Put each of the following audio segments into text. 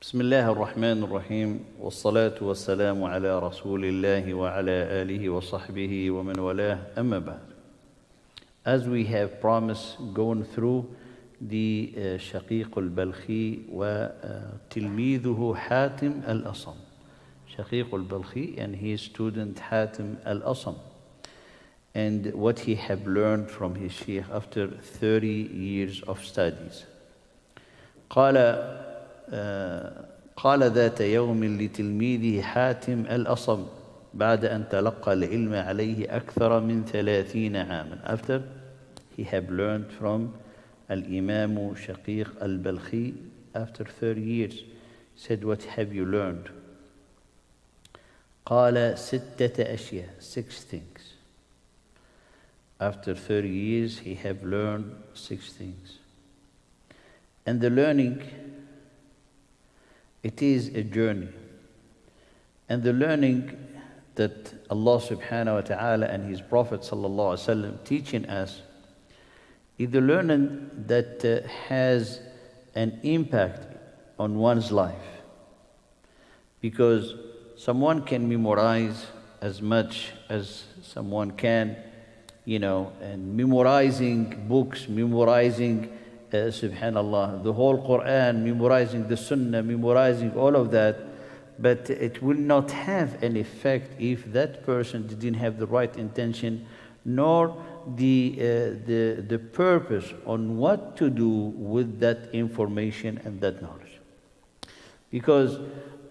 بسم الله الرحمن الرحيم والصلاة والسلام على رسول الله وعلى آله وصحبه ومن والاه. أما بعد As we have promised going through the uh, شقيق البلخي وتلميذه حاتم الأصم شقيق البلخي and his student حاتم الأصم and what he have learned from his sheikh after 30 years of studies. قال قال ذات يوم لتلميذه حاتم الأصم بعد أن تلقى العلم عليه أكثر من ثلاثين عاما after he have learned from الإمام شقيق البلخي after 30 years said what have you learned قال ستة أشياء six things after 30 years he have learned six things and the learning it is a journey. And the learning that Allah subhanahu wa ta'ala and His Prophet sallallahu alaihi wasallam teaching us is the learning that uh, has an impact on one's life. Because someone can memorize as much as someone can, you know, and memorizing books, memorizing uh, subhanallah, the whole Quran, memorizing the Sunnah, memorizing all of that, but it will not have an effect if that person didn't have the right intention, nor the, uh, the, the purpose on what to do with that information and that knowledge. Because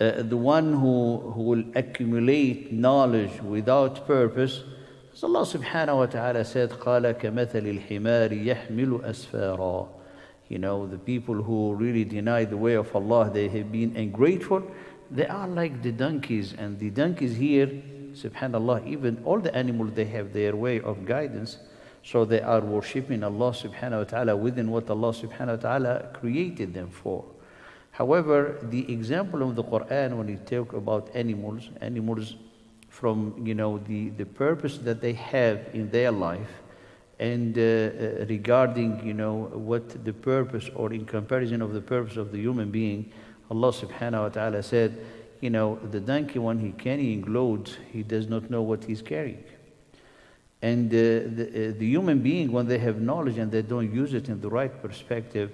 uh, the one who, who will accumulate knowledge without purpose, as Allah subhanahu wa ta'ala said, قَالَ كَمَثَلِ الْحِمَارِ يَحْمِلُ أَسْفَارًا you know, the people who really deny the way of Allah, they have been ungrateful. They are like the donkeys, and the donkeys here, subhanAllah, even all the animals, they have their way of guidance. So they are worshipping Allah subhanahu wa ta'ala within what Allah subhanahu wa ta'ala created them for. However, the example of the Quran, when you talk about animals, animals from, you know, the, the purpose that they have in their life, and uh, uh, regarding you know what the purpose or in comparison of the purpose of the human being allah subhanahu wa ta'ala said you know the donkey when he carrying loads he does not know what he's carrying. And uh, the, the human being when they have knowledge and they don't use it in the right perspective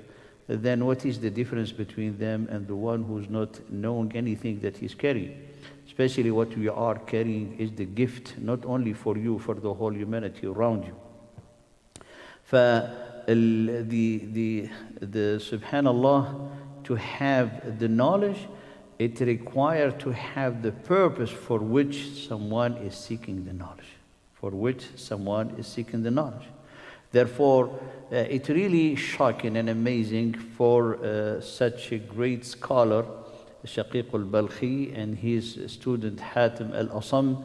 then what is the difference between them and the one who's not knowing anything that he's carrying? Especially what we are carrying is the gift not only for you for the whole humanity around you the, the, the subhanallah to have the knowledge it requires to have the purpose for which someone is seeking the knowledge for which someone is seeking the knowledge. Therefore uh, it's really shocking and amazing for uh, such a great scholar Shaqiq al-Balkhi and his student Hatim al-Asam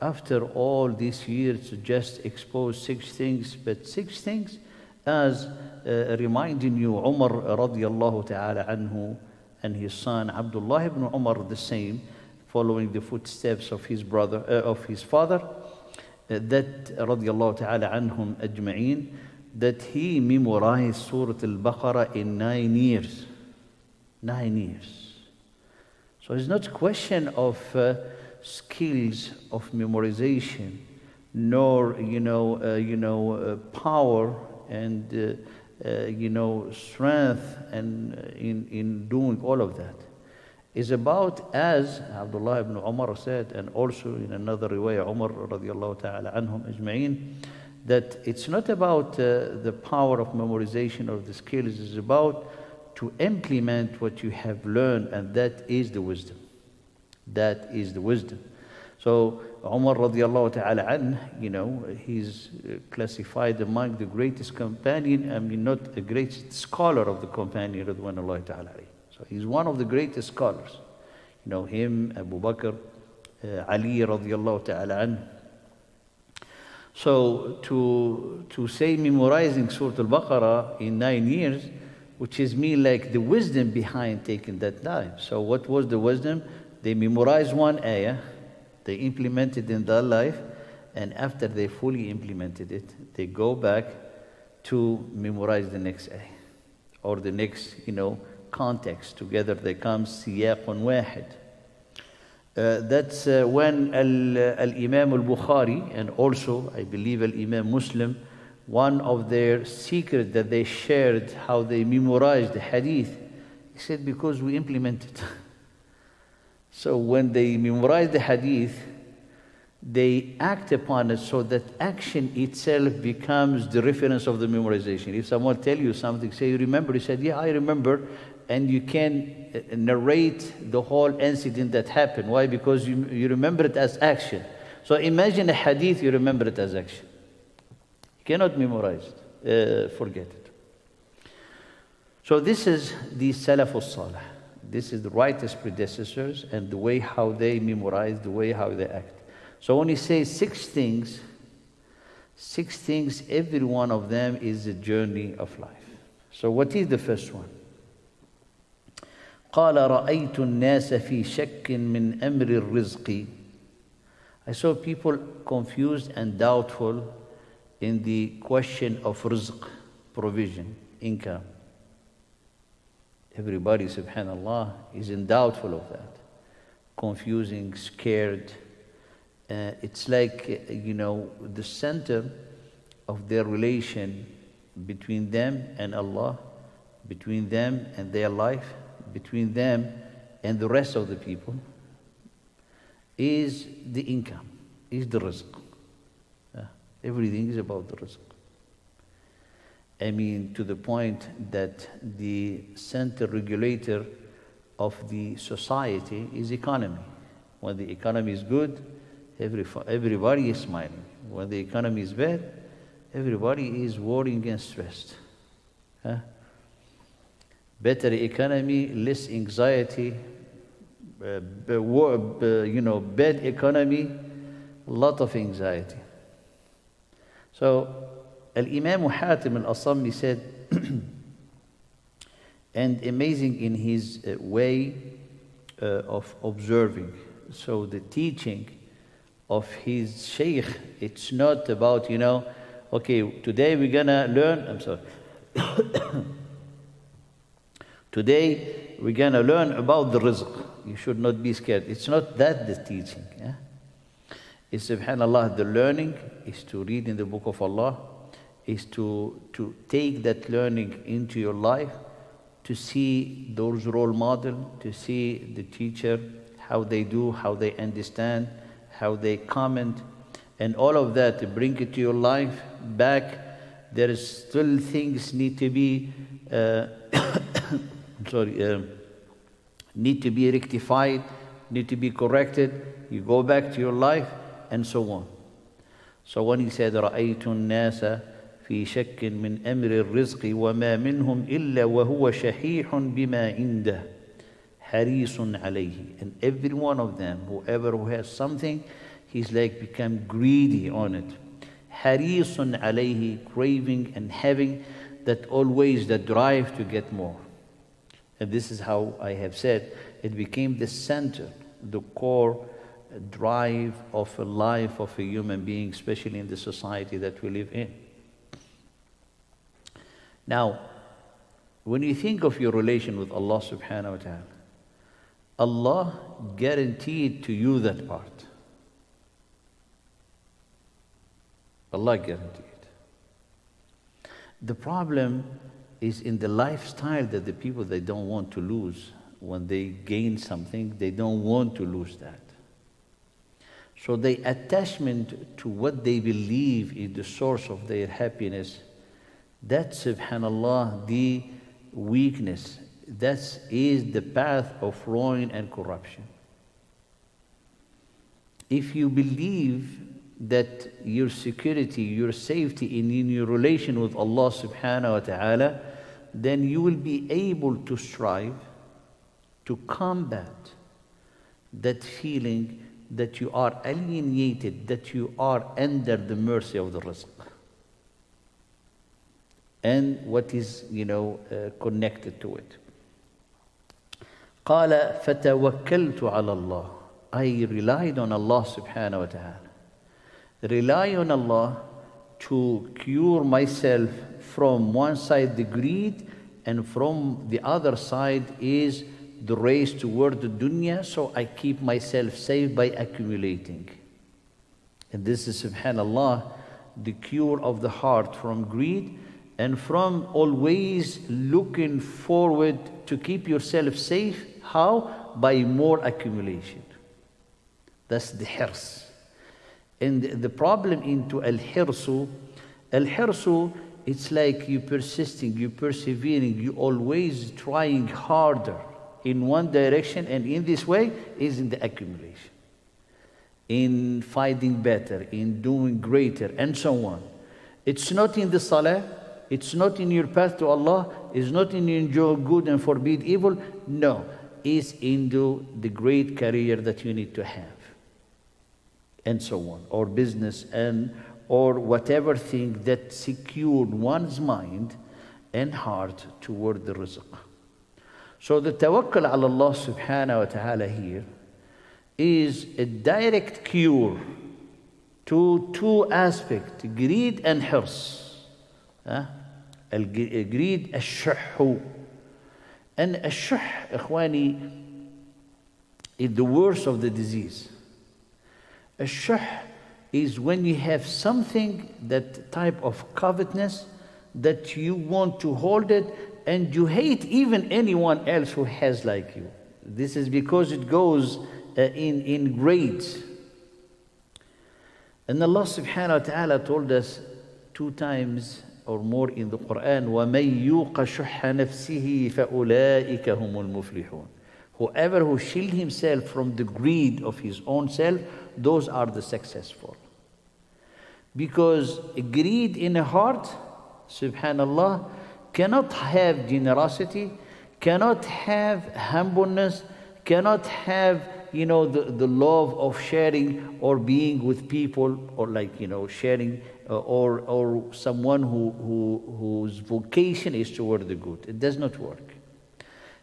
after all these years just expose six things, but six things as uh, reminding you Umar radiallahu ta'ala anhu and his son Abdullah ibn Umar the same, following the footsteps of his brother, uh, of his father, uh, that radiallahu ta'ala anhum ajma'een, that he memorized Surah Al-Baqarah in nine years. Nine years. So it's not a question of uh, skills of memorization, nor you know, uh, you know, uh, power and uh, uh, you know, strength and in in doing all of that. Is about as Abdullah ibn Umar said, and also in another riwayah, Umar radiallahu ta'ala anhum ajma'in, that it's not about uh, the power of memorization or the skills, it's about to implement what you have learned, and that is the wisdom. That is the wisdom. So Umar radiallahu ta'ala you know, he's classified among the greatest companion, I mean not the greatest scholar of the companion radwanullah ta'ala So he's one of the greatest scholars. You know, him, Abu Bakr, uh, Ali radiallahu ta'ala. So to, to say memorizing Surah Al-Baqarah in nine years, which is me like the wisdom behind taking that time. So what was the wisdom? They memorize one ayah, they implement it in their life, and after they fully implemented it, they go back to memorize the next ayah or the next, you know, context. Together they come siyaqun wahid. Uh, that's uh, when Al-Imam uh, al Bukhari and also, I believe, Al-Imam Muslim, one of their secrets that they shared, how they memorized the hadith, he said, because we implemented. so when they memorize the hadith, they act upon it so that action itself becomes the reference of the memorization. If someone tell you something, say, you remember? He said, yeah, I remember. And you can uh, narrate the whole incident that happened. Why? Because you, you remember it as action. So imagine a hadith, you remember it as action. You cannot memorize it, uh, forget it. So this is the Salafus Salih This is the righteous predecessors and the way how they memorize, the way how they act. So when he says six things, six things, every one of them is a journey of life. So what is the first one? قال رأيت الناس في شك من أمر الرزق I saw people confused and doubtful in the question of rizq, provision, income. Everybody, subhanAllah, is in doubtful of that. Confusing, scared, uh, it's like, uh, you know, the center of their relation between them and Allah, between them and their life, between them and the rest of the people, is the income, is the rizq. Uh, everything is about the rizq. I mean, to the point that the center regulator of the society is economy. When the economy is good, Every, everybody is smiling. When the economy is bad, everybody is worrying and stressed. Huh? Better economy, less anxiety. Uh, you know, bad economy, lot of anxiety. So, Al-Imam Hatim al-Asammi said, and amazing in his uh, way uh, of observing. So the teaching of his sheikh. It's not about, you know, okay, today we're gonna learn, I'm sorry. today we're gonna learn about the rizq. You should not be scared. It's not that the teaching. Yeah? It's subhanAllah, the learning is to read in the book of Allah, is to, to take that learning into your life, to see those role model, to see the teacher, how they do, how they understand, how they comment, and all of that to bring it to your life back. There is still things need to be, uh, sorry, uh, need to be rectified, need to be corrected. You go back to your life, and so on. So when he said, رأيت الناس في شك من أمر الرزق وما منهم إلا وهو شحيح بما عنده harisun alayhi. And every one of them, whoever who has something, he's like become greedy on it. Harisun alayhi, craving and having that always the drive to get more. And this is how I have said, it became the center, the core drive of a life of a human being, especially in the society that we live in. Now, when you think of your relation with Allah subhanahu wa ta'ala, Allah guaranteed to you that part. Allah guaranteed. The problem is in the lifestyle that the people they don't want to lose. When they gain something, they don't want to lose that. So the attachment to what they believe is the source of their happiness, that's subhanallah the weakness that is the path of ruin and corruption. If you believe that your security, your safety in, in your relation with Allah subhanahu wa ta'ala, then you will be able to strive to combat that feeling that you are alienated, that you are under the mercy of the rizq And what is, you know, uh, connected to it. قال فتوكلت على الله I relied on Allah subhanahu wa ta'ala. Rely on Allah to cure myself from one side the greed and from the other side is the race toward the dunya, so I keep myself safe by accumulating. And this is, subhanAllah, the cure of the heart from greed and from always looking forward to keep yourself safe. How? By more accumulation. That's the hirs. And the problem into al-hirsu, al-hirsu, it's like you persisting, you persevering, you always trying harder in one direction, and in this way is in the accumulation in fighting better, in doing greater, and so on. It's not in the salah, it's not in your path to Allah, it's not in your enjoy good and forbid evil. No, it's into the great career that you need to have, and so on, or business, and or whatever thing that secured one's mind and heart toward the rizq. So the tawakkul ala Allah subhanahu wa ta'ala here is a direct cure to two aspects greed and hirs. Uh, greed الشح and الشح إخواني is the worst of the disease. الشح is when you have something that type of covetousness that you want to hold it and you hate even anyone else who has like you. This is because it goes uh, in, in grades. And Allah subhanahu wa ta'ala told us two times or more in the Quran, وَمَن يُوقَ شُحَّ نَفْسِهِ فَأُولَٰئِكَ هُمُ الْمُفْلِحُونَ Whoever who shield himself from the greed of his own self, those are the successful. Because greed in a heart, subhanallah, cannot have generosity, cannot have humbleness, cannot have you know, the, the love of sharing or being with people or like, you know, sharing uh, or, or someone who, who, whose vocation is toward the good. It does not work.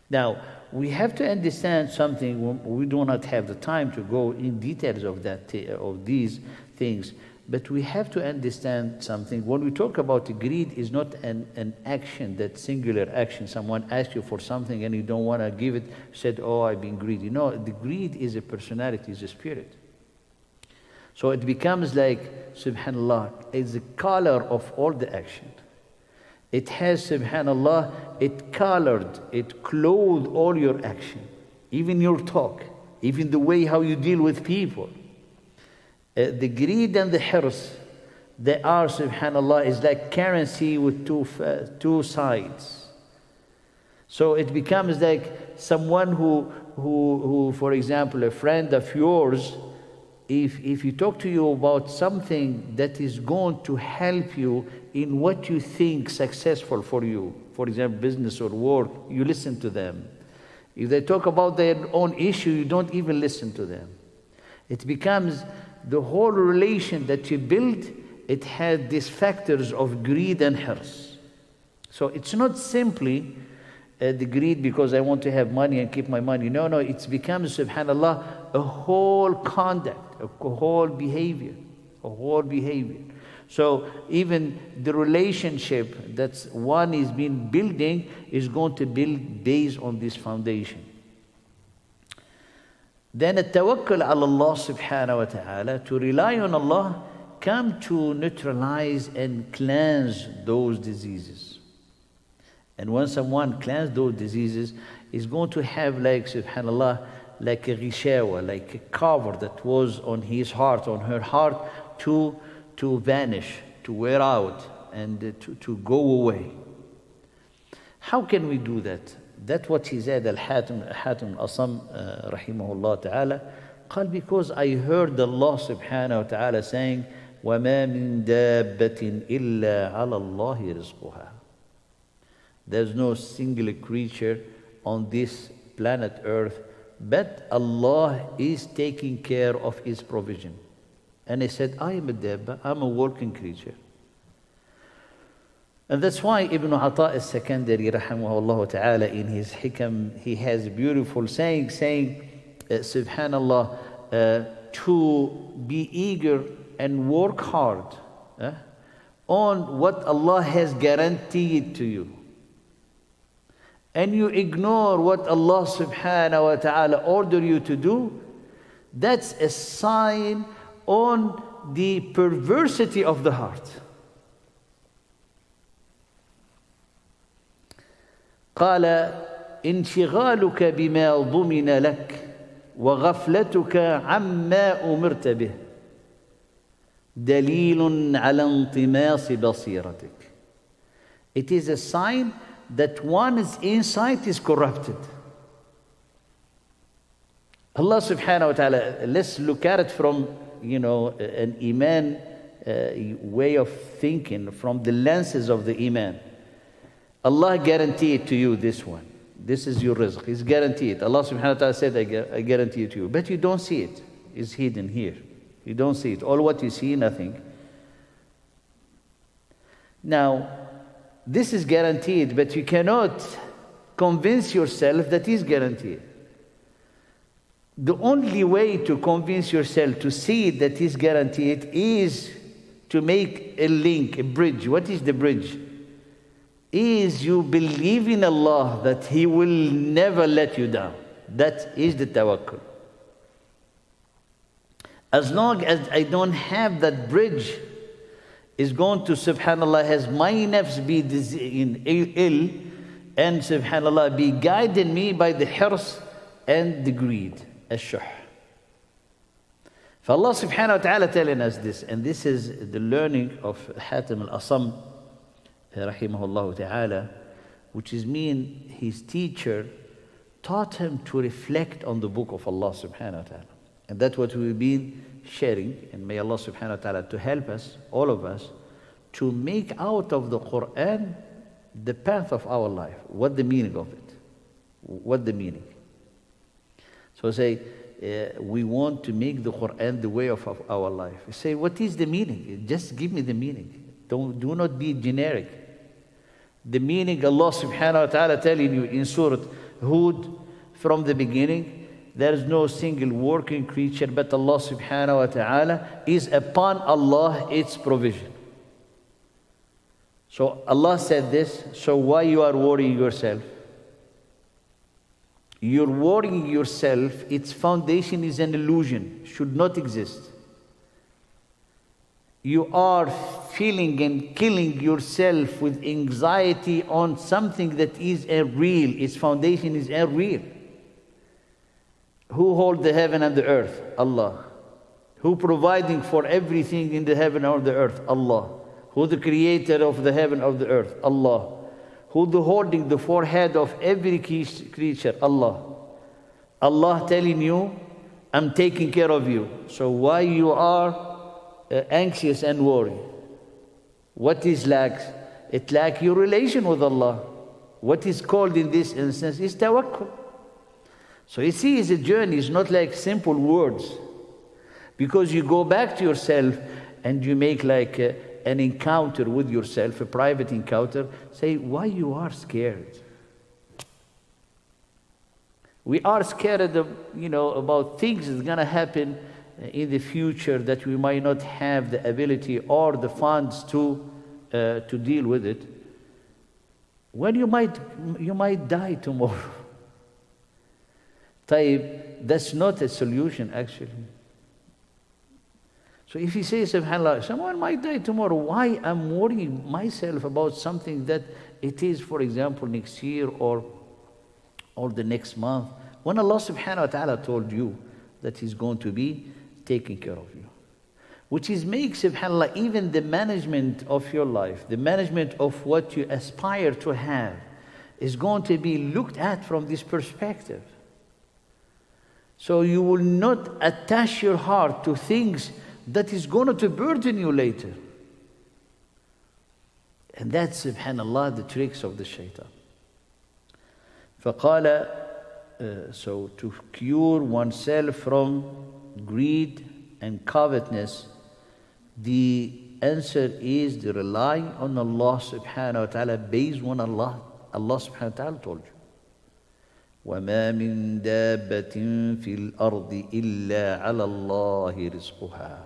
Now, we have to understand something. We do not have the time to go in details of that, of these things. But we have to understand something. When we talk about greed, is not an, an action, that singular action. Someone asks you for something and you don't want to give it, said, oh, I've been greedy. No, the greed is a personality, is a spirit. So it becomes like, subhanAllah, it's the color of all the action. It has, subhanAllah, it colored, it clothed all your action, even your talk, even the way how you deal with people. Uh, the greed and the hirs, they are, subhanAllah, is like currency with two, uh, two sides. So it becomes like someone who, who, who, for example, a friend of yours, if, if you talk to you about something that is going to help you in what you think successful for you, for example, business or work, you listen to them. If they talk about their own issue, you don't even listen to them. It becomes the whole relation that you build, it had these factors of greed and hirs. So it's not simply uh, the greed because I want to have money and keep my money. No, no, it's become, subhanAllah, a whole conduct, a whole behavior, a whole behavior. So even the relationship that one is being building is going to build based on this foundation. Then tawakkul ala Allah subhanahu wa ta'ala, to rely on Allah, come to neutralize and cleanse those diseases. And when someone cleanses those diseases, is going to have like subhanallah, like a ghishawa, like a cover that was on his heart, on her heart, to, to vanish, to wear out, and to, to go away. How can we do that? That's what he said, Al-Hatim, Hatim Asam, uh, rahimahullah ta'ala. قال because I heard Allah subhanahu wa ta'ala saying, وَمَا مِن دَابَّةٍ إِلَّا عَلَى اللَّهِ رِزْقُهَا There's no single creature on this planet Earth, but Allah is taking care of His provision. And he said, I am a dabba, I'm a working creature. And that's why Ibn Ata al-Sakandari, rahimahullah ta'ala, in his hikam, he has a beautiful saying, saying, uh, subhanallah, uh, to be eager and work hard uh, on what Allah has guaranteed to you. and you ignore what Allah subhanahu wa ta'ala ordered you to do, that's a sign on the perversity of the heart. قال انشغالك بما ضمن لك وغفلتك عما امرت به دليل على انطماس بصيرتك It is a sign that one's insight is corrupted. Allah subhanahu wa ta'ala, let's look at it from, you know, an iman uh, way of thinking, from the lenses of the iman. Allah guaranteed to you this one. This is your rizq. It's guaranteed. Allah subhanahu wa ta'ala said, I guarantee it to you. But you don't see it. It's hidden here. You don't see it. All what you see, nothing. Now, this is guaranteed, but you cannot convince yourself that is guaranteed. The only way to convince yourself to see that is guaranteed is to make a link, a bridge. What is the bridge? is you believe in Allah that He will never let you down. That is the tawakkul. As long as I don't have that bridge, is going to, subhanAllah, has my nafs be in ill, and subhanAllah be guiding me by the hirs and the greed, ash-shuh. Allah subhanahu wa ta'ala telling us this, and this is the learning of Hatim al-Asam, rahimahullah ta'ala, which is mean his teacher taught him to reflect on the book of Allah subhanahu wa ta'ala. And that's what we've been sharing. And may Allah subhanahu wa ta'ala to help us, all of us, to make out of the Quran the path of our life. What the meaning of it? What the meaning? So say, uh, we want to make the Quran the way of, of our life. Say, what is the meaning? Just give me the meaning. Don't, do not be generic. The meaning Allah subhanahu wa ta'ala telling you in Surah Hud from the beginning, there is no single working creature, but Allah subhanahu wa ta'ala is upon Allah its provision. So Allah said this, so why you are worrying yourself? You're worrying yourself, its foundation is an illusion, should not exist. You are feeling and killing yourself with anxiety on something that is unreal, its foundation is unreal. Who hold the heaven and the earth? Allah. Who providing for everything in the heaven or the earth? Allah. Who the creator of the heaven of the earth? Allah. Who the holding the forehead of every creature? Allah. Allah telling you, I'm taking care of you. So why you are uh, anxious and worried? What is lack? It lack your relation with Allah. What is called in this instance is tawakkul. So you see, it's a journey. It's not like simple words. Because you go back to yourself and you make like a, an encounter with yourself, a private encounter, say why you are scared. We are scared of, you know, about things that's going to happen in the future that we might not have the ability or the funds to, uh, to deal with it, when you might, you might die tomorrow. Type, that's not a solution actually. So if he says, subhanAllah, someone might die tomorrow, why I'm worrying myself about something that it is, for example, next year or, or the next month? When Allah subhanahu wa ta'ala told you that he's going to be, taking care of you. Which is makes, subhanAllah, even the management of your life, the management of what you aspire to have, is going to be looked at from this perspective. So you will not attach your heart to things that is going to burden you later. And that's, subhanAllah, the tricks of the shaitan. فقال, uh, so to cure oneself from greed and covetousness, the answer is to rely on Allah subhanahu wa ta'ala based on Allah. Allah subhanahu wa ta'ala told you. وما من دابة في الأرض إلا على الله رزقها.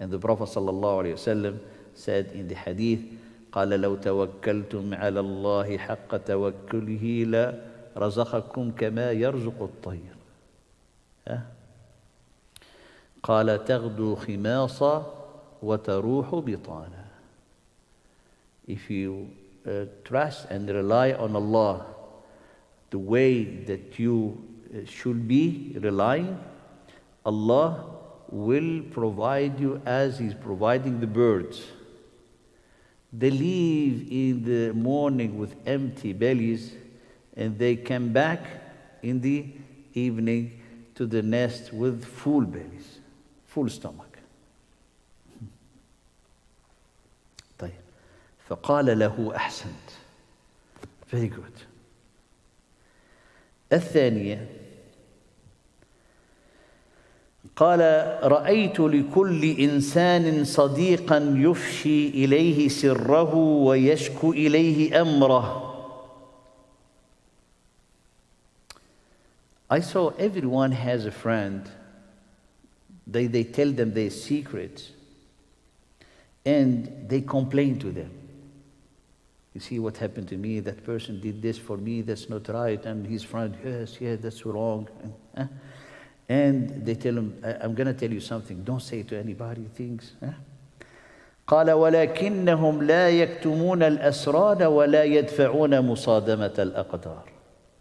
And the Prophet sallallahu alayhi wasallam said in the hadith, قال لو توكلتم على الله حق توكله لرزقكم كما يرزق الطير ها؟ قال تغدو خماصا وتروح بطانا if you uh, trust and rely on Allah the way that you uh, should be relying Allah will provide you as He's providing the birds. They leave in the morning with empty bellies and they come back in the evening to the nest with full bellies, Full stomach. طيب فقال له أحسنت very good الثانية قال رأيت لكل إنسان صديقا يفشي إليه سره ويشكو إليه أمره I saw everyone has a friend. They, they tell them their secrets and they complain to them. You see what happened to me? That person did this for me, that's not right. And his friend, yes, yeah, that's wrong. And, uh, and they tell him, I'm going to tell you something. Don't say to anybody things. Uh. قال ولكنهم لا يكتمون الأسرار ولا يدفعون مصادمة الأقدار.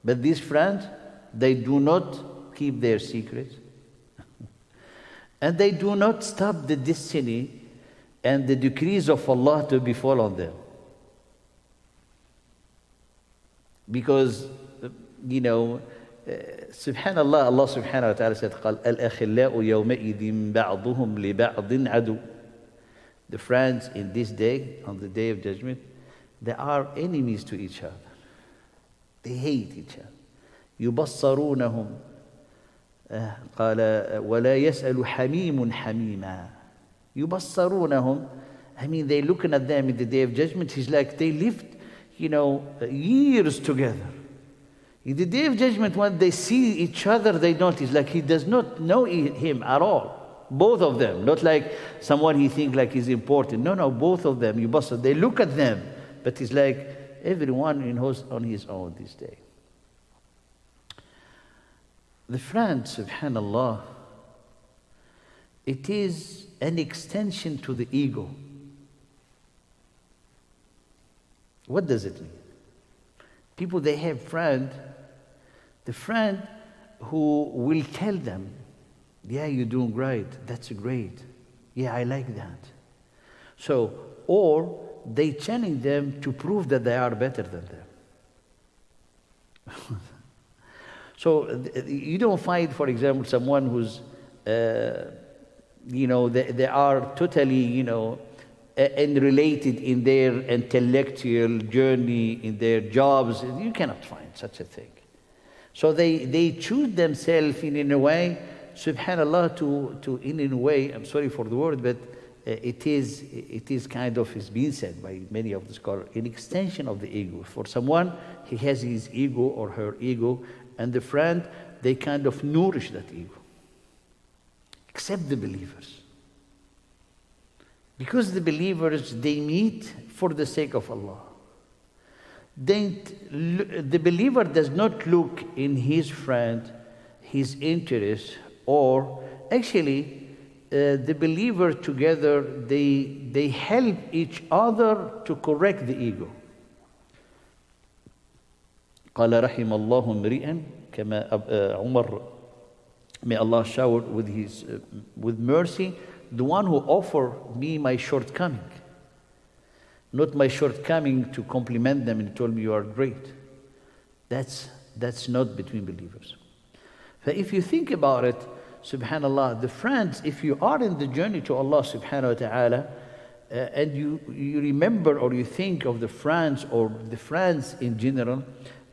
But these friends, they do not keep their secrets. and they do not stop the destiny and the decrees of Allah to befall on them. Because, you know, subhanallah, Allah subhanahu wa ta'ala said, قال الأخلاء يومئذ بعضهم لبعض عدو. The friends in this day, on the day of judgment, they are enemies to each other. They hate each other. يبصرونهم قال ولا يسأل حميم حميما يبصرونهم I mean they're looking at them in the day of judgment it's like they lived you know years together in the day of judgment when they see each other they notice like he does not know him at all both of them not like someone he thinks like is important no no both of them you they look at them but it's like everyone in his, on his own this day the friend, subhanallah, it is an extension to the ego. What does it mean? People, they have friend, the friend who will tell them, yeah, you're doing great, that's great. Yeah, I like that. So, or they challenge them to prove that they are better than them. So you don't find, for example, someone who's, uh, you know, they, they, are totally, you know, and unrelated in their intellectual journey, in their jobs. You cannot find such a thing. So they, they choose themselves in, in a way, subhanAllah, to, to in in a way, I'm sorry for the word, but uh, it is, it is kind of, is being said by many of the scholars, an extension of the ego. For someone, he has his ego or her ego, and the friend, they kind of nourish that ego. Except the believers. Because the believers, they meet for the sake of Allah. They, the believer does not look in his friend, his interest, or actually, uh, the believer together, they, they help each other to correct the ego. قال رحم الله امرئا كما عمر may Allah shower with his uh, with mercy the one who offer me my shortcoming not my shortcoming to compliment them and told me you are great that's that's not between believers so if you think about it subhanallah the friends if you are in the journey to Allah subhanahu wa ta'ala uh, and you, you remember or you think of the friends or the friends in general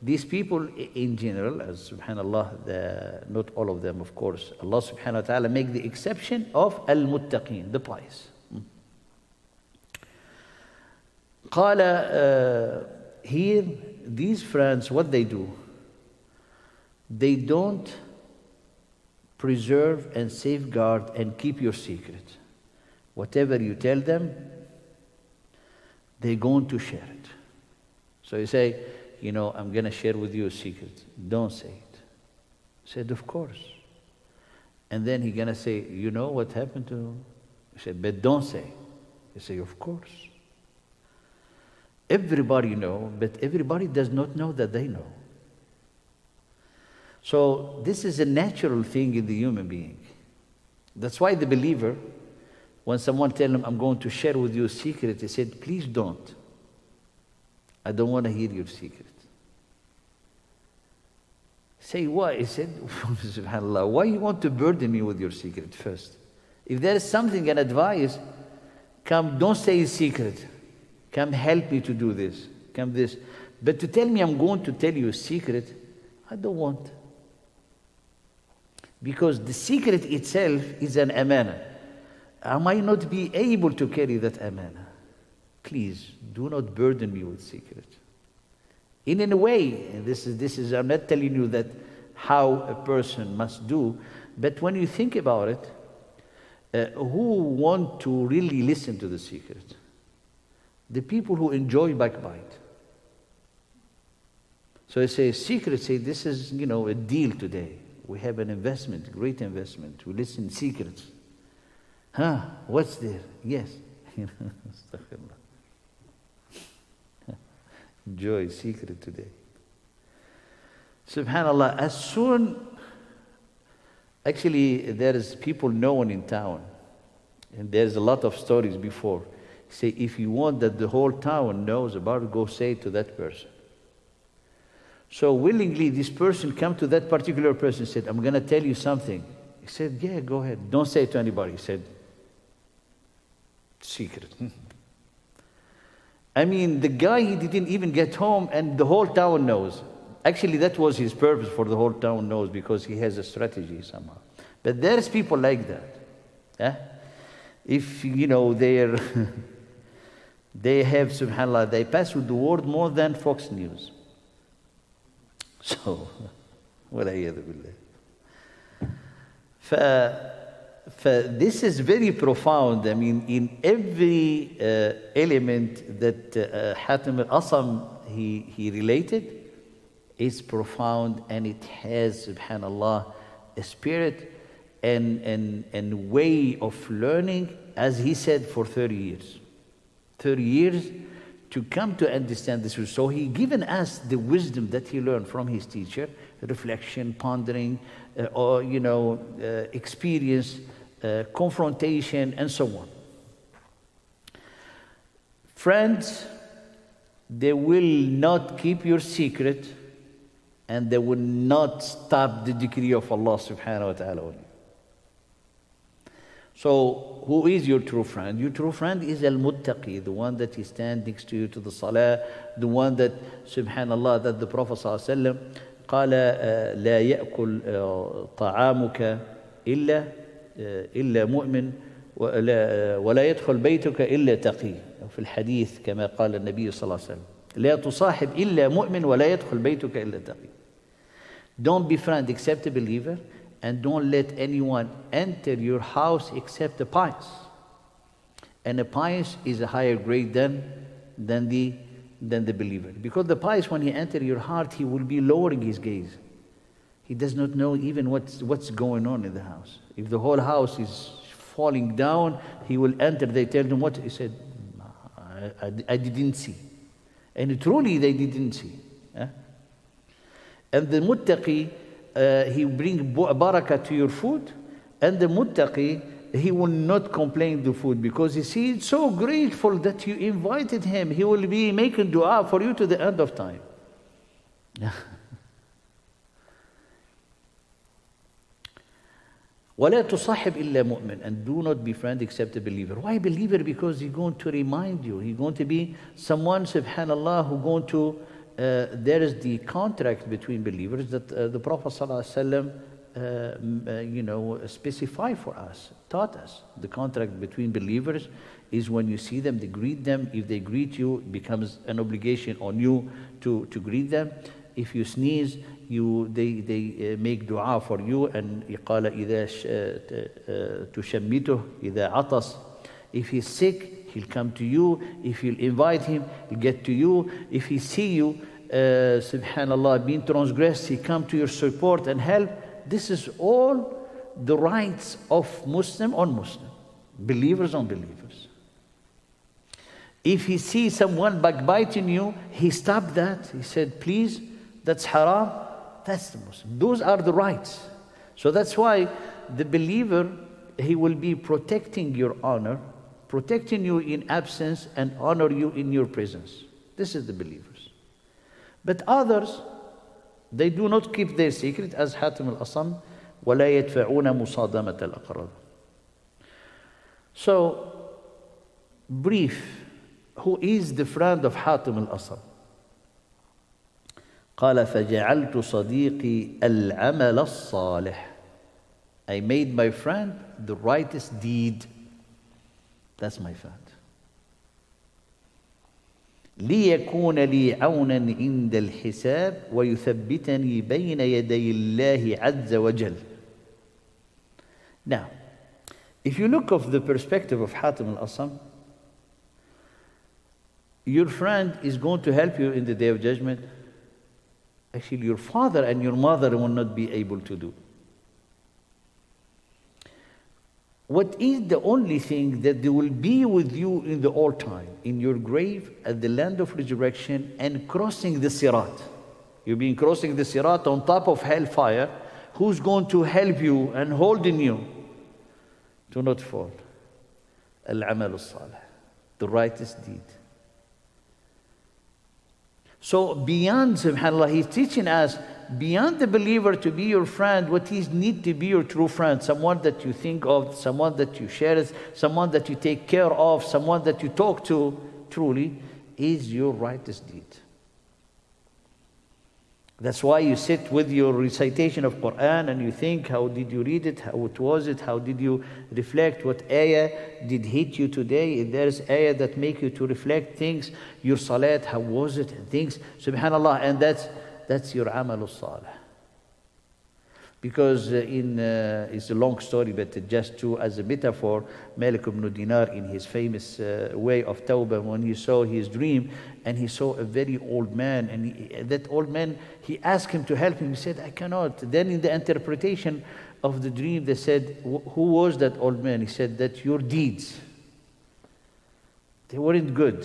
these people in general, as subhanAllah, the, not all of them, of course, Allah subhanahu wa ta'ala make the exception of al-muttaqeen, the pious. قال uh, here, these friends, what they do, they don't preserve and safeguard and keep your secret. Whatever you tell them, they're going to share it. So you say, you know, I'm going to share with you a secret. Don't say it. He said, of course. And then he's going to say, you know what happened to... him? He said, but don't say. He say, of course. Everybody know, but everybody does not know that they know. So this is a natural thing in the human being. That's why the believer, when someone tell him, I'm going to share with you a secret, he said, please don't. I don't want to hear your secret. Say why? He said, SubhanAllah, why you want to burden me with your secret first? If there is something, an advice, come, don't say secret. Come help me to do this. Come this. But to tell me I'm going to tell you a secret, I don't want. Because the secret itself is an amana. I might not be able to carry that amana. Please do not burden me with secret. In a way, this is this is I'm not telling you that how a person must do, but when you think about it, uh, who want to really listen to the secret? The people who enjoy backbite. So I say, secret, say, this is, you know, a deal today. We have an investment, great investment. We listen secrets. Huh? What's there? Yes. Enjoy secret today. Subhanallah, as soon, actually, there is people known in town, and there's a lot of stories before. Say, if you want that the whole town knows about it, go say to that person. So willingly, this person come to that particular person said, I'm going to tell you something. He said, yeah, go ahead. Don't say it to anybody. He said, secret. I mean, the guy, he didn't even get home and the whole town knows. Actually, that was his purpose for the whole town knows because he has a strategy somehow. But there's people like that. Yeah? If, you know, they're, they have, subhanAllah, they pass with the word more than Fox News. So, والعياذ بالله. this is very profound. I mean, in every uh, element that uh, Hatim al-Asam he, he related is profound and it has, subhanAllah, a spirit and, and, and way of learning, as he said, for 30 years. 30 years to come to understand this. So he given us the wisdom that he learned from his teacher, reflection, pondering, uh, or, you know, uh, experience, uh, confrontation, and so on. Friends, they will not keep your secret and they will not stop the decree of Allah subhanahu wa ta'ala so, who is your true friend? Your true friend is al muttaqi, the one that he stands next to you to the salah, the one that, subhanallah, that the Prophet ﷺ قال لا يأكل طعامك إلا إلا مؤمن ولا, ولا يدخل بيتك إلا تقي في الحديث كما قال النبي صلى الله عليه وسلم لا تصاحب إلا مؤمن ولا يدخل بيتك إلا تقي Don't befriend except a believer and don't let anyone enter your house except the pious. And the pious is a higher grade than, than, the, than the believer. Because the pious, when he enters your heart, he will be lowering his gaze. He does not know even what's, what's going on in the house. If the whole house is falling down, he will enter. They tell him what? He said, I, I, I didn't see. And truly, they didn't see. Eh? And the muttaqi, uh, he bring barakah to your food, and the muttaqi, he will not complain the food because he sees so grateful that you invited him. He will be making dua for you to the end of time. ولا تصاحب إلا مؤمن and do not befriend except a believer. Why believer? Because he's going to remind you. He's going to be someone, subhanallah, who going to uh, there is the contract between believers that uh, the Prophet ﷺ, uh, uh, you know, specified for us, taught us. The contract between believers is when you see them, they greet them. If they greet you, it becomes an obligation on you to, to greet them. If you sneeze, you, they, they uh, make dua for you and قال إذا تشمته إذا عطس if he's sick he'll come to you. If you invite him, he'll get to you. If he see you, uh, subhanallah, being transgressed, he come to your support and help. This is all the rights of Muslim on Muslim, believers on believers. If he sees someone backbiting you, he stopped that. He said, please, that's haram. That's the Muslim. Those are the rights. So that's why the believer, he will be protecting your honor, protecting you in absence, and honor you in your presence. This is the believers. But others, they do not keep their secret, as Hatim al-Asam, وَلَا يَدْفَعُونَ مُصَادَمَةَ الْأَقْرَبِ So, brief who is the friend of Hatim al-Asad قال فجعلت صديقي العمل الصالح I made my friend the rightest deed that's my friend ليكون لي عونا عند الحساب ويثبتني بين يدي الله عز وجل Now, if you look of the perspective of Hatim al-Asam, your friend is going to help you in the day of judgment. Actually, your father and your mother will not be able to do. What is the only thing that they will be with you in the all time, in your grave, at the land of resurrection, and crossing the Sirat? You've been crossing the Sirat on top of hellfire. Who's going to help you and holding you to not fall? Al-amal al-salih, the righteous deed. So beyond, subhanAllah, he's teaching us beyond the believer to be your friend, what he need to be your true friend, someone that you think of, someone that you share, with, someone that you take care of, someone that you talk to, truly, is your righteous deed. That's why you sit with your recitation of Quran and you think, how did you read it? How was it? How did you reflect? What ayah did hit you today? If there's ayah that make you to reflect things, your salat, how was it? Things, subhanallah. And that's, that's your amal salih. Because uh, in, uh, it's a long story, but just to, as a metaphor, Malik ibn Dinar, in his famous uh, way of tawbah, when he saw his dream, and he saw a very old man, and he, that old man, he asked him to help him. He said, I cannot. Then in the interpretation of the dream, they said, who was that old man? He said, that your deeds, they weren't good.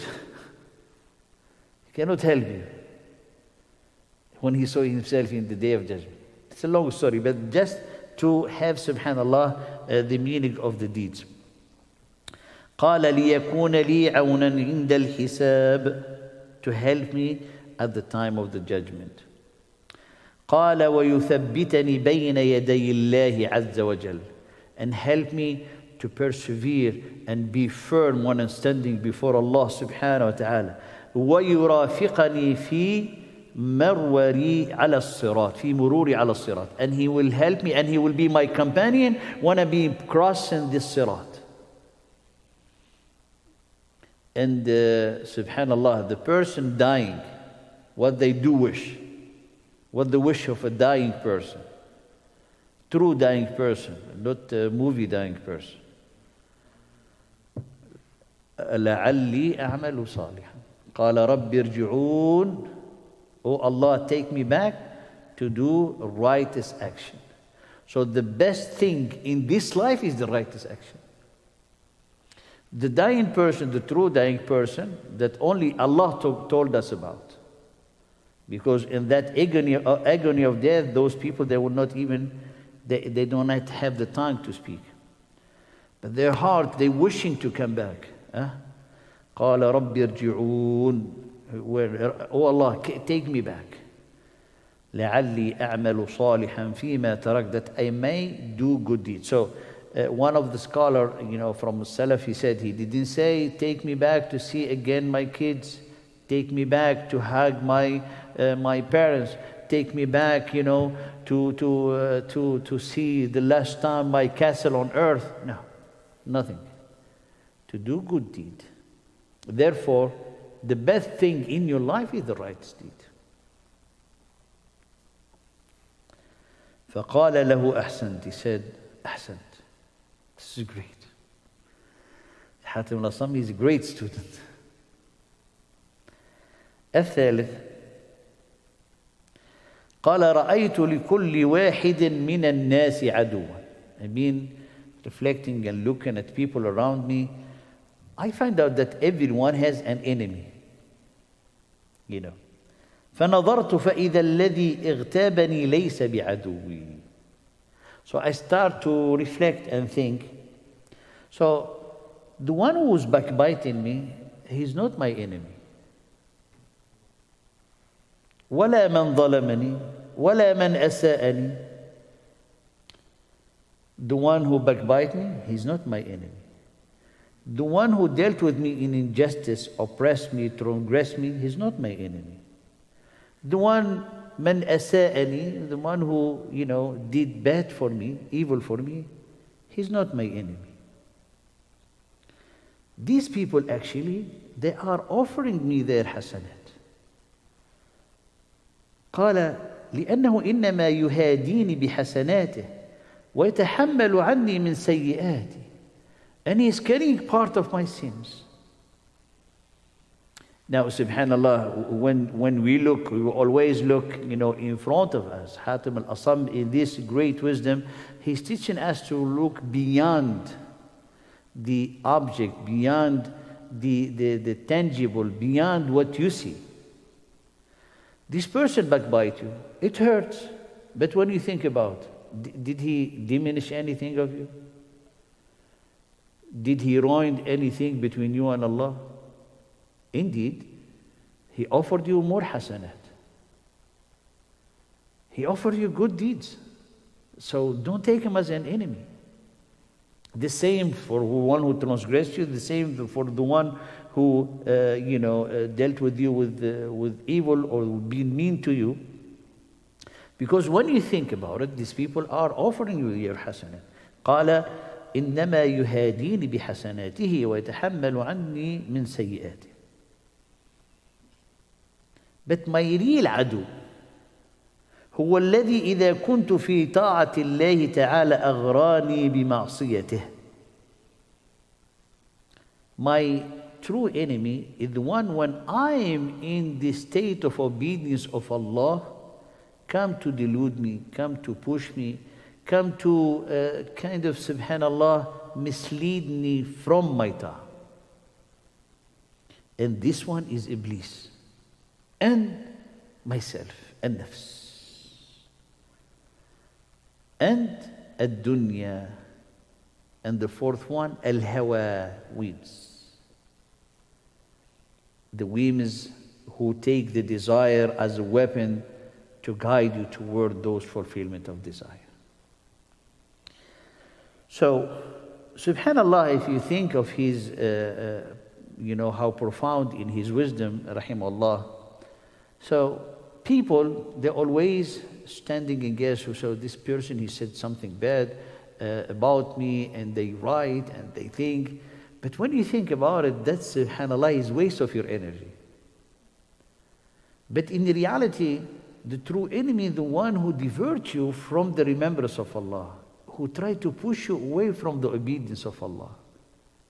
he cannot help you. When he saw himself in the day of judgment. It's a long story, but just to have, subhanallah, uh, the meaning of the deeds. قال ليكون لي عونا عند الحساب to help me at the time of the judgment. قال ويثبتني بين يدي الله عز وجل and help me to persevere and be firm when I'm standing before Allah subhanahu wa ta'ala ويرافقني في مروري على الصراط في مروري على الصراط and he will help me and he will be my companion when I be crossing this sirat and uh, subhanallah the person dying what they do wish what the wish of a dying person true dying person not a movie dying person لعلي أعمل صالحا قال رب ارجعون Oh Allah, take me back to do righteous action. So the best thing in this life is the righteous action. The dying person, the true dying person, that only Allah to- told us about. Because in that agony, uh, agony of death, those people, they will not even, they, they do not have the time to speak. But their heart, they wishing to come back. Huh? قال رب ارجعون where, oh Allah, take me back. لعلي أعمل صالحا فيما ترك that I may do good deeds. So uh, one of the scholar, you know, from Salaf, he said he didn't say, take me back to see again my kids, take me back to hug my, uh, my parents, take me back, you know, to, to, uh, to, to see the last time my castle on earth. No, nothing. To do good deed. Therefore, the best thing in your life is the right deed. فقال له أحسنت he said أحسنت this is great Hatim al-Asam is a great student. الثالث قال رأيت لكل واحد من الناس عدوا I mean reflecting and looking at people around me I find out that everyone has an enemy you know فنظرت فإذا الذي اغتابني ليس بعدوي So I start to reflect and think so the one who is backbiting me he's not my enemy ولا من ظلمني ولا من أساءني The one who backbite me, he's not my enemy. The one who dealt with me in injustice, oppressed me, transgressed me, he's not my enemy. The one man asa'ani, the one who, you know, did bad for me, evil for me, he's not my enemy. These people actually, they are offering me their hasanat. قال لأنه إنما يهاديني بحسناته ويتحمل عني من سيئاتي and he is carrying part of my sins. Now, subhanAllah, when, when we look, we always look, you know, in front of us. Hatim al-Asam, in this great wisdom, he's teaching us to look beyond the object, beyond the, the, the tangible, beyond what you see. This person backbite you. It hurts. But when you think about, did he diminish anything of you? Did he ruin anything between you and Allah? Indeed, he offered you more hasanat. He offered you good deeds. So don't take him as an enemy. The same for one who transgressed you, the same for the one who, uh, you know, uh, dealt with you with, uh, with evil or being mean to you. Because when you think about it, these people are offering you your hasanat. قال إنما يهاديني بحسناته ويتحمل عني من سيئاته. But my real عدو هو الذي إذا كنت في طاعة الله تعالى أغراني بمعصيته. My true enemy is the one when I am in the state of obedience of Allah, come to delude me, come to push me, come to uh, kind of, subhanAllah, mislead me from my ta'ah. And this one is Iblis and myself and nafs. And ad-dunya. And the fourth one, al-hawa, whims the whims who take the desire as a weapon to guide you toward those fulfillment of desire. So, subhanallah, if you think of his, uh, uh, you know, how profound in his wisdom, rahimahullah. So, people, they're always standing against. So, this person, he said something bad uh, about me, and they write and they think. But when you think about it, that's subhanAllah is waste of your energy. But in reality, the true enemy is the one who diverts you from the remembrance of Allah, who try to push you away from the obedience of Allah.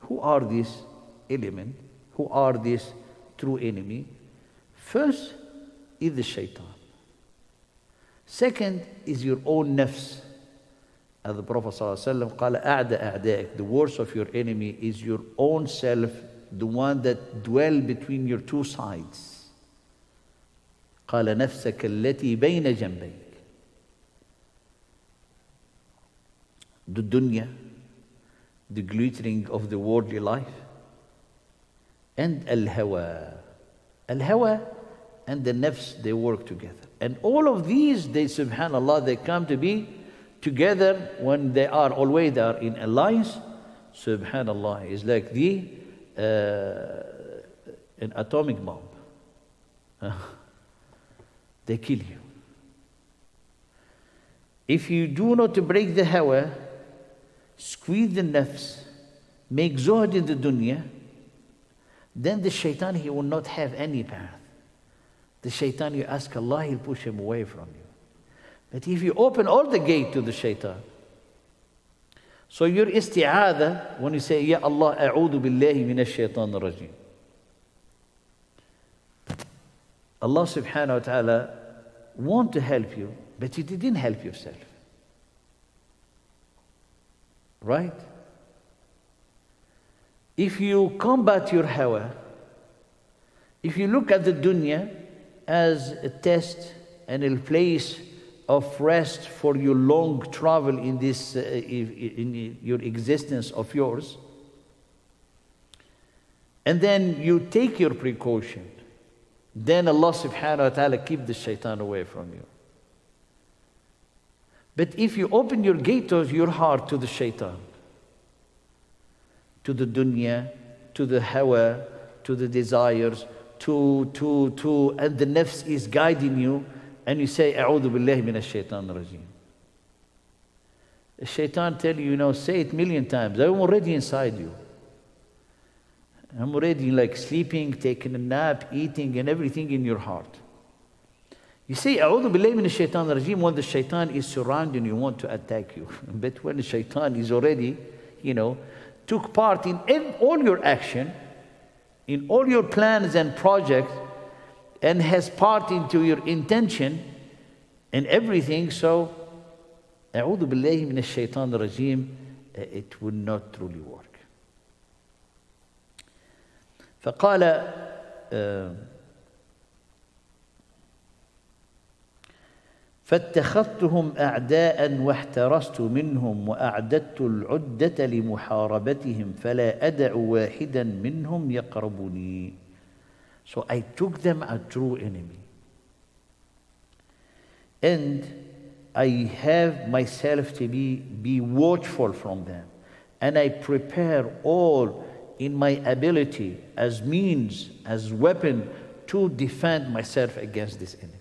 Who are these element? Who are this true enemy? First is the shaitan. Second is your own nafs. As the Prophet ﷺ قال أعدى أعدائك The worst of your enemy is your own self, the one that dwell between your two sides. قال نفسك التي بين جنبيك The dunya, the glittering of the worldly life, and al-hawa. Al-hawa and the nafs, they work together. And all of these, they, subhanAllah, they come to be together when they are always they are in alliance. Subhanallah, is like the uh, an atomic bomb. they kill you. If you do not break the hawa, squeeze the nafs, make zuhd in the dunya, then the shaitan, he will not have any path. The shaitan, you ask Allah, he'll push him away from you. But if you open all the gate to the shaitan, So your isti'adha, when you say, Ya Allah, a'udhu billahi min shaitan rajim. Allah subhanahu wa ta'ala want to help you, but you didn't help yourself. Right? If you combat your hawa, if you look at the dunya as a test and a place of rest for your long travel in this uh, in your existence of yours and then you take your precaution then Allah subhanahu wa ta'ala keep the shaitan away from you but if you open your gate of your heart to the shaitan to the dunya to the hawa to the desires to to to and the nafs is guiding you and you say, A'udhu billahi min shaitan rajim. The shaitan tell you, you know, say it million times. I'm already inside you. I'm already like sleeping, taking a nap, eating, and everything in your heart. You say, A'udhu billahi min shaitan rajim when the shaitan is surrounding you, want to attack you. but when the shaitan is already, you know, took part in all your action, in all your plans and projects, and has part into your intention and everything, so أعوذ بالله من الشيطان الرجيم it will not truly work. فقال فاتخذتهم أعداء واحترست منهم وأعددت العدة لمحاربتهم فلا أدع واحدا منهم يقربني So I took them a true enemy. And I have myself to be, be watchful from them. And I prepare all in my ability as means, as weapon to defend myself against this enemy.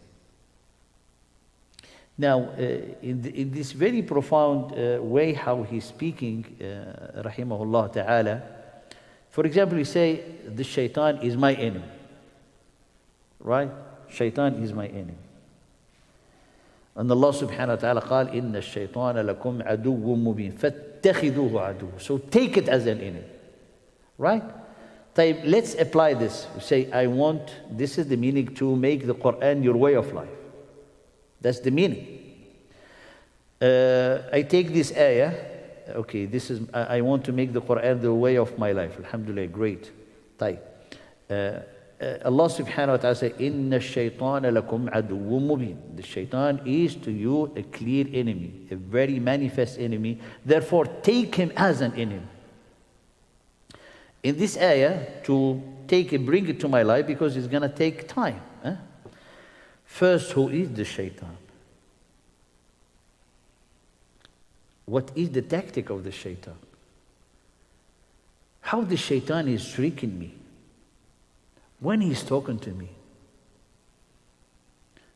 Now, uh, in, the, in, this very profound uh, way, how he's speaking, uh, rahimahullah ta'ala, for example, you say, the shaitan is my enemy. Right? Shaitan is my enemy. And Allah subhanahu wa ta'ala قال إن الشيطان لكم عدو مبين فاتخذوه عدو. So take it as an enemy. Right? طيب, let's apply this. We say, I want, this is the meaning to make the Quran your way of life. That's the meaning. Uh, I take this ayah, okay, this is, I, I, want to make the Quran the way of my life. Alhamdulillah, great. طيب. Uh, uh, Allah subhanahu wa ta'ala says, Inna shaytana lakum aduwwum mubin. The shaitan is to you a clear enemy, a very manifest enemy. Therefore, take him as an enemy. In this ayah, to take it, bring it to my life, because it's going to take time. First, who is the shaitan? What is the tactic of the shaitan? How the shaitan is tricking me when he's talking to me.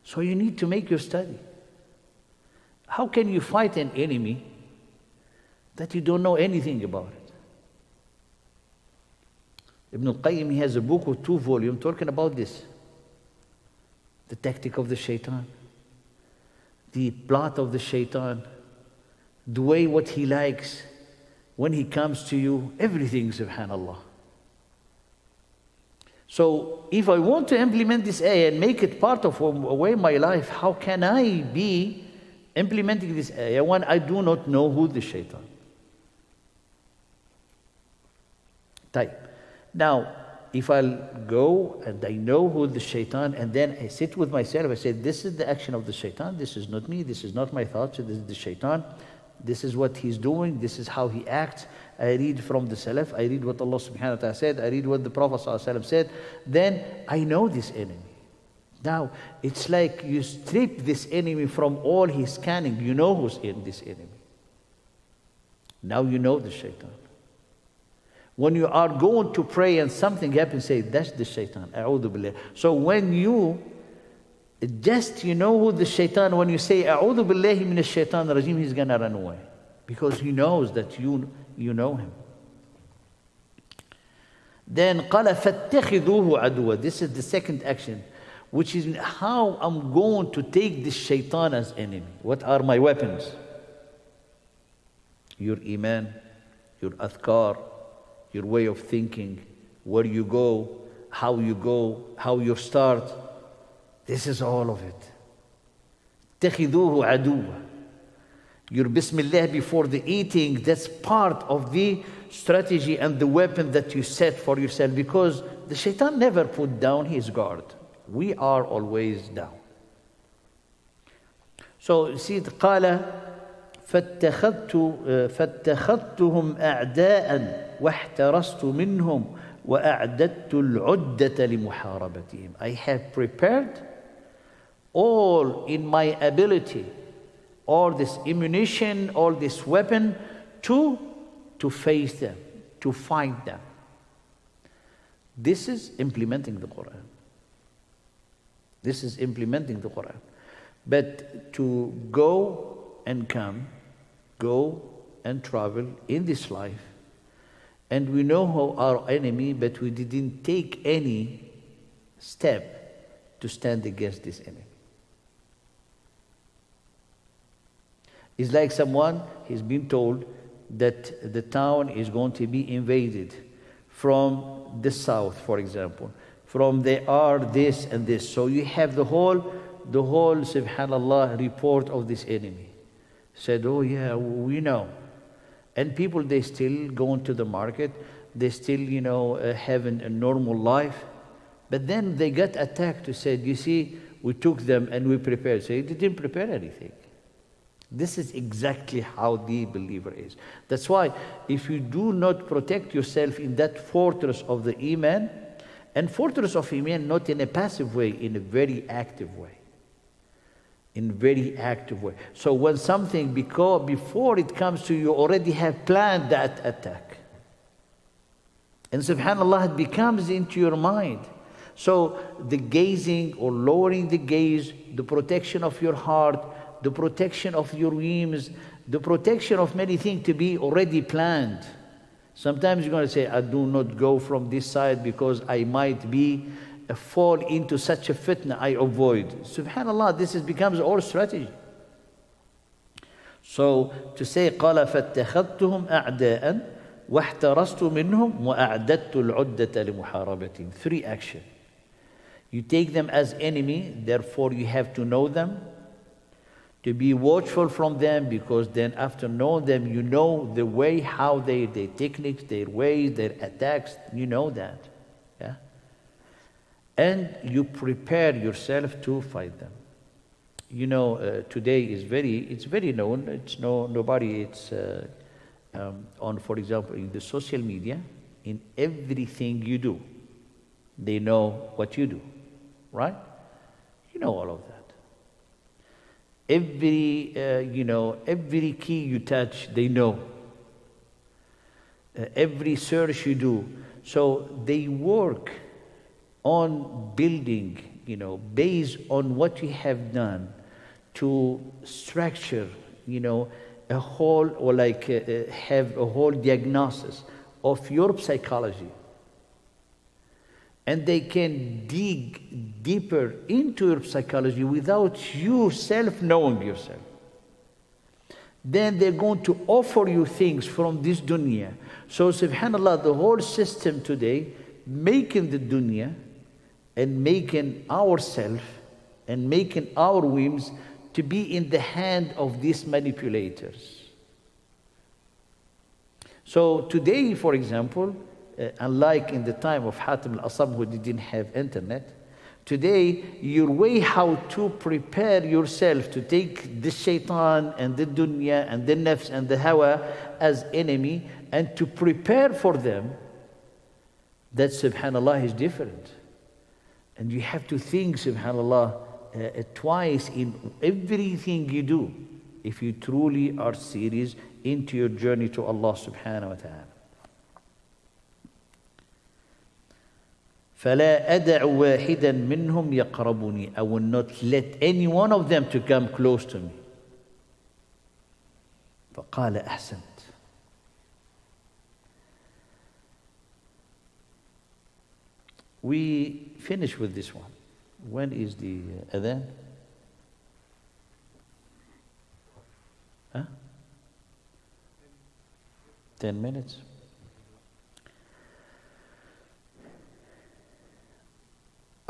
So you need to make your study. How can you fight an enemy that you don't know anything about it? Ibn al-Qayyim, he has a book with two volumes talking about this. The tactic of the shaitan, the plot of the shaitan, the way what he likes, when he comes to you, everything, subhanAllah. So if I want to implement this ayah and make it part of a way my life, how can I be implementing this ayah when I do not know who the shaitan? Type. Now, if I'll go and I know who the shaitan, and then I sit with myself, I say, This is the action of the shaitan, this is not me, this is not my thoughts, this is the shaitan, this is what he's doing, this is how he acts, I read from the Salaf, I read what Allah subhanahu wa ta'ala said, I read what the Prophet said, then I know this enemy. Now, it's like you strip this enemy from all his scanning. You know who's in this enemy. Now you know the shaitan. When you are going to pray and something happens, say, that's the shaitan. So when you just you know who the shaitan, when you say, A'udhu billahi min shaitan rajim, he's going to run away. Because he knows that you you know him. Then قال فاتخذوه عدوا. This is the second action, which is how I'm going to take this shaitan as enemy. What are my weapons? your iman, your adhkar, your way of thinking, where you go, how you go, how you start. This is all of it. اتخذوه عدوا. Your Bismillah before the eating, that's part of the strategy and the weapon that you set for yourself because the shaitan never put down his guard. We are always down. So see, قال فاتخذت فاتخذتهم أعداء واحترست منهم وأعددت العدة لمحاربتهم. I have prepared all in my ability, all this ammunition, all this weapon to, to face them, to fight them. This is implementing the Quran. This is implementing the Quran. But to go and come, go and travel in this life, and we know how our enemy, but we didn't take any step to stand against this enemy. It's like someone, he's been told that the town is going to be invaded from the south, for example. From there are this and this. So you have the whole, the whole, subhanAllah, report of this enemy. Said, oh yeah, we know. And people, they still go into the market. They still, you know, uh, having a normal life. But then they got attacked to said, you see, we took them and we prepared. So they didn't prepare anything. This is exactly how the believer is. That's why if you do not protect yourself in that fortress of the Iman, and fortress of Iman not in a passive way, in a very active way. In very active way. So when something, because before it comes to you, already have planned that attack. And subhanAllah, it becomes into your mind. So the gazing or lowering the gaze, the protection of your heart, the protection of your limbs, the protection of many things to be already planned. Sometimes you're going to say, I do not go from this side because I might be fall into such a fitna I avoid. Subhanallah, this is, becomes our strategy. So to say قال فاتخذتهم أعداء واحترست منهم وأعددت العدة لمحاربتهم. Three action. You take them as enemy, therefore you have to know them, to be watchful from them because then after knowing them you know the way how they their techniques their ways their attacks you know that yeah and you prepare yourself to fight them you know uh, today is very it's very known it's no nobody it's uh, um, on for example in the social media in everything you do they know what you do right you know all of that Every, uh, you know, every key you touch, they know. Uh, every search you do. So they work on building, you know, based on what you have done to structure, you know, a whole or like uh, uh have a whole diagnosis of your psychology and they can dig deeper into your psychology without you self knowing yourself. Then they're going to offer you things from this dunya. So, subhanAllah, the whole system today, making the dunya and making ourself and making our whims to be in the hand of these manipulators. So, today, for example, uh, unlike in the time of Hatim al-Asam who didn't have internet, today your way how to prepare yourself to take the shaitan and the dunya and the nafs and the hawa as enemy and to prepare for them, that subhanallah is different. And you have to think, subhanallah, uh, uh, twice in everything you do if you truly are serious into your journey to Allah subhanahu wa ta'ala. فلا أدع واحدا منهم يقربني I will not let any one of them to come close to me فقال أحسنت We finish with this one. When is the uh, adhan? Huh? 10 minutes.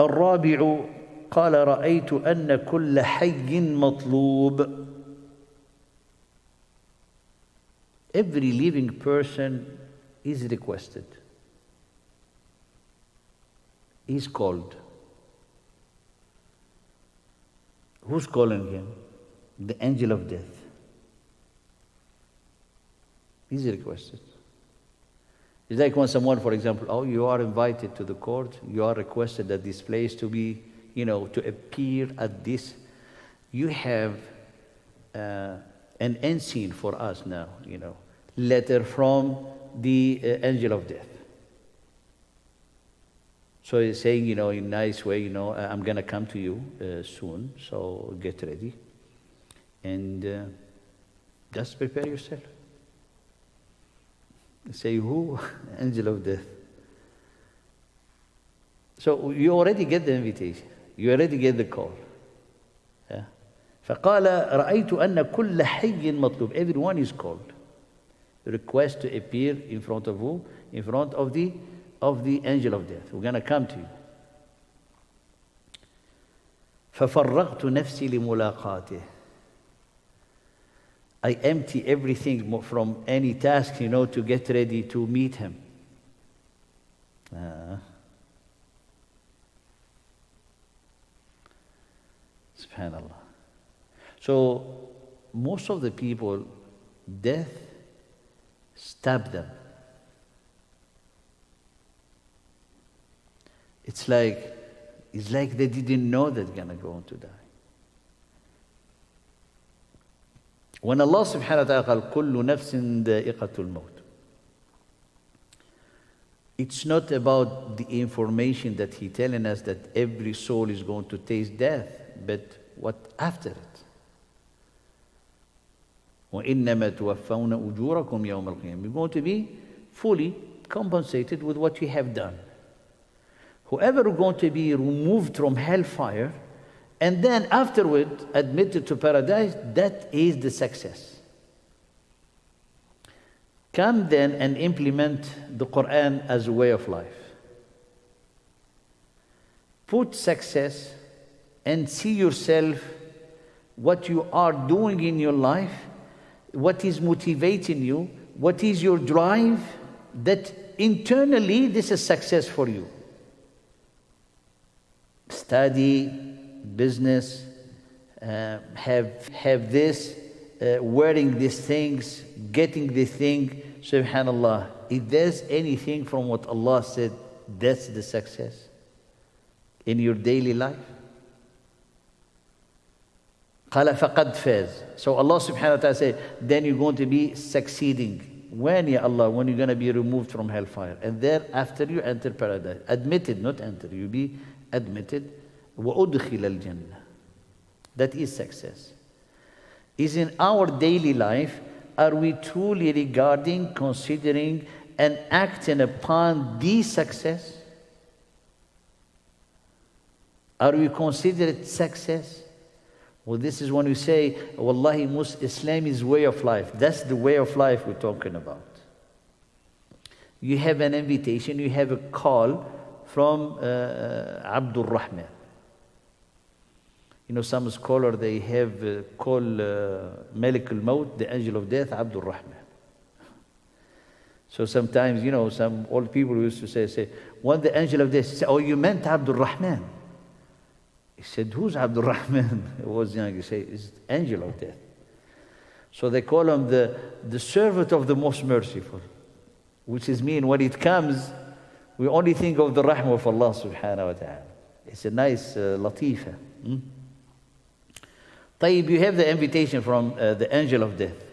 الرابع قال رأيت أن كل حي مطلوب Every living person is requested. Is called. Who's calling him? The angel of death. He's requested. It's like when someone, for example, oh, you are invited to the court, you are requested at this place to be, you know, to appear at this. You have uh, an ensign for us now, you know, letter from the uh, angel of death. So he's saying, you know, in a nice way, you know, I'm going to come to you uh, soon, so get ready. And uh, just prepare yourself. Say, who? Angel of death. So you already get the invitation. You already get the call. Yeah. فقال رأيت أن كل حي مطلوب. Everyone is called. Request to appear in front of who? In front of the of the angel of death. We're going to come to you. ففرغت نفسي لملاقاته I empty everything from any task, you know, to get ready to meet him. Uh, Subhanallah. So, most of the people, death stabbed them. It's like, it's like they didn't know they're gonna go on to die. When Allah subhanahu wa ta'ala قال كل نفس ذائقة الموت It's not about the information that He telling us that every soul is going to taste death, but what after it. وإنما توفون أجوركم يوم القيامة. You're going to be fully compensated with what you have done. Whoever going to be removed from hellfire and then afterward admitted to paradise, that is the success. Come then and implement the Quran as a way of life. Put success and see yourself what you are doing in your life, what is motivating you, what is your drive, that internally this is success for you Study, business, uh, have, have this, uh, wearing these things, getting the thing, subhanallah. If there's anything from what Allah said, that's the success in your daily life. قال فقد فاز. So Allah subhanahu wa ta'ala said, then you're going to be succeeding. When, Ya Allah, when you're going to be removed from hellfire. And thereafter you enter paradise. Admitted, not enter. You be admitted وأدخل الجنة. That is success. Is in our daily life, are we truly regarding, considering, and acting upon the success? Are we considered success? Well, this is when we say, Wallahi, Islam is way of life. That's the way of life we're talking about. You have an invitation, you have a call from uh, Abdul Rahman. You know, some scholar they have uh, called uh, Malik al-Maut, the angel of death, Abdul Rahman. So sometimes, you know, some old people used to say, say, when the angel of death, say, oh, you meant Abdul Rahman. He said, who's Abdul Rahman? He was young. He said, it's angel of death. So they call him the, the servant of the most merciful, which is mean when it comes, we only think of the rahmah of Allah subhanahu wa ta'ala. It's a nice uh, latifa. Hmm? طيب, you have the invitation from uh, the angel of death.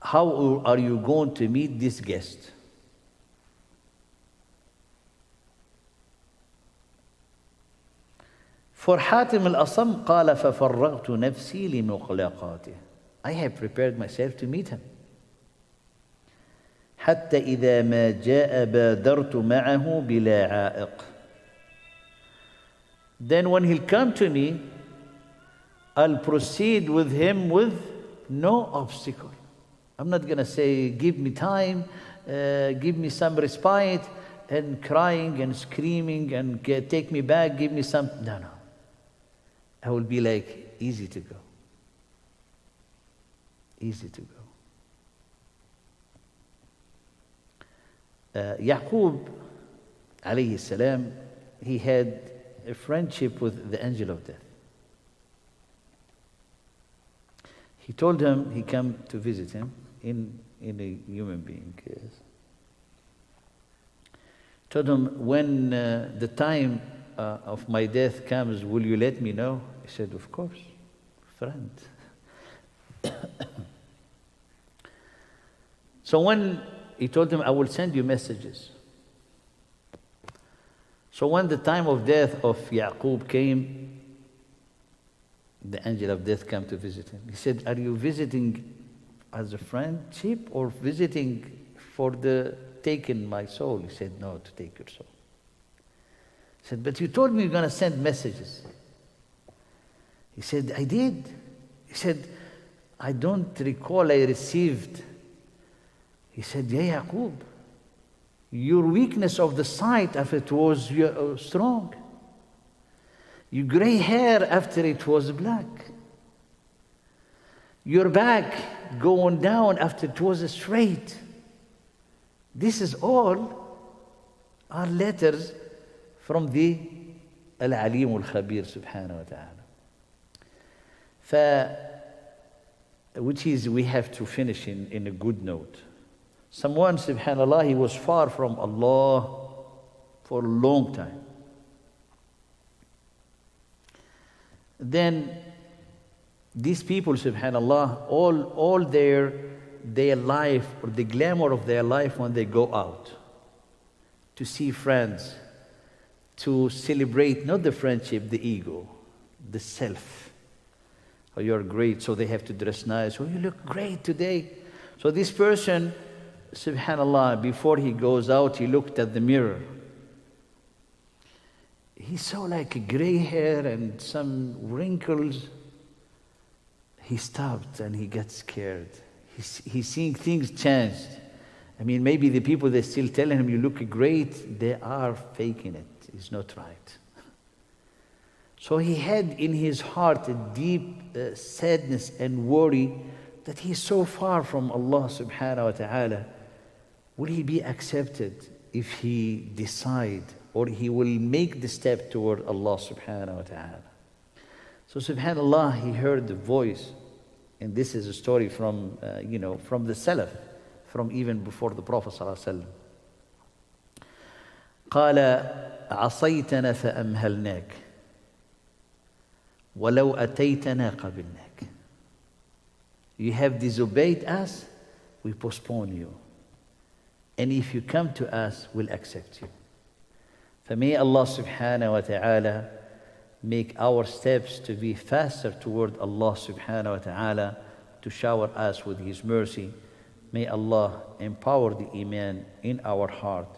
How are you going to meet this guest? For Hatim al-Asam قال ففرغت نفسي لمقلقاته. I have prepared myself to meet him. حتى إذا ما جاء بادرت معه بلا عائق. Then when he'll come to me, I'll proceed with him with no obstacle. I'm not going to say, give me time, uh, give me some respite, and crying and screaming and get, take me back, give me some. No, no. I will be like, easy to go. Easy to go. Uh, Yaqub, alayhi salam, he had a friendship with the angel of death. He told him he come to visit him in, in a human being case. Told him, when uh, the time uh, of my death comes, will you let me know? He said, of course, friend. so when he told him, I will send you messages. So when the time of death of Yaqub came, the angel of death came to visit him. He said, Are you visiting as a friendship or visiting for the taking my soul? He said, No, to take your soul. He said, But you told me you're going to send messages. He said, I did. He said, I don't recall I received. He said, Yeah, Yaqub, your weakness of the sight after it was uh, strong. Your gray hair after it was black. Your back going down after it was straight. This is all are letters from the Al-Alim Al-Khabir subhanahu wa ta'ala. which is we have to finish in, in a good note. Someone, subhanAllah, he was far from Allah for a long time. Then these people, subhanAllah, all, all their, their life or the glamour of their life when they go out to see friends, to celebrate not the friendship, the ego, the self. Oh, you're great, so they have to dress nice. Oh, you look great today. So this person, subhanallah, before he goes out, he looked at the mirror. He saw like gray hair and some wrinkles. He stopped and he got scared. He's, he's seeing things changed. I mean, maybe the people they're still telling him, you look great, they are faking it. It's not right. So he had in his heart a deep uh, sadness and worry that he's so far from Allah subhanahu wa ta'ala Will he be accepted if he decide or he will make the step toward Allah subhanahu wa ta'ala? So subhanallah, he heard the voice. And this is a story from, uh, you know, from the Salaf, from even before the Prophet sallallahu alaihi wasallam. قال عصيتنا فأمهلناك ولو أتيتنا قبلناك You have disobeyed us, we postpone you. And if you come to us, we'll accept you. فmay Allah subhanahu wa ta'ala make our steps to be faster toward Allah subhanahu wa ta'ala to shower us with His mercy. May Allah empower the Iman in our heart,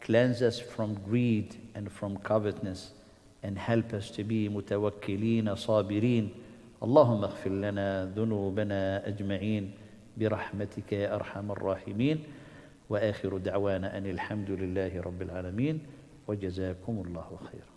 cleanse us from greed and from covetousness, and help us to be متوكلين صابرين. اللهم اغفر لنا ذنوبنا أجمعين برحمتك يا أرحم الراحمين وآخر دعوانا أن الحمد لله رب العالمين وجزاكم الله خيرا.